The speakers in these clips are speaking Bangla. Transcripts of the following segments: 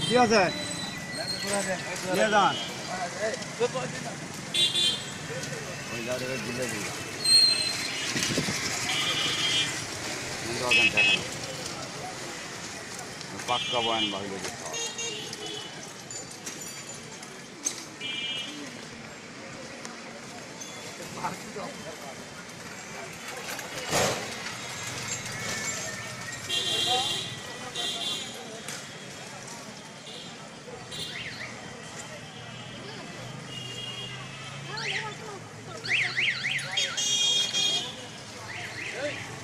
কি আছে? পাক্কা বয়ান বাহিরে Hey!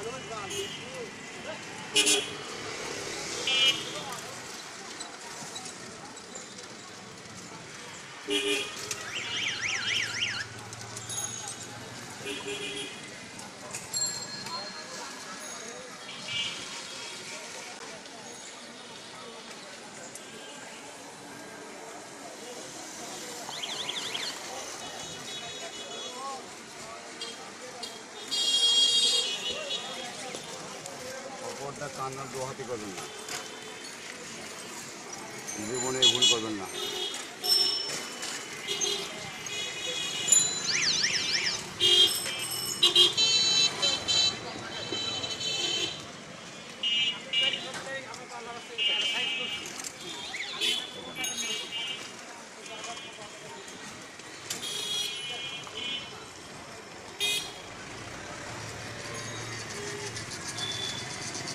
Thank you. হবে কান্না দোহাতি করবেন না। জীবনে ভুল করবেন না।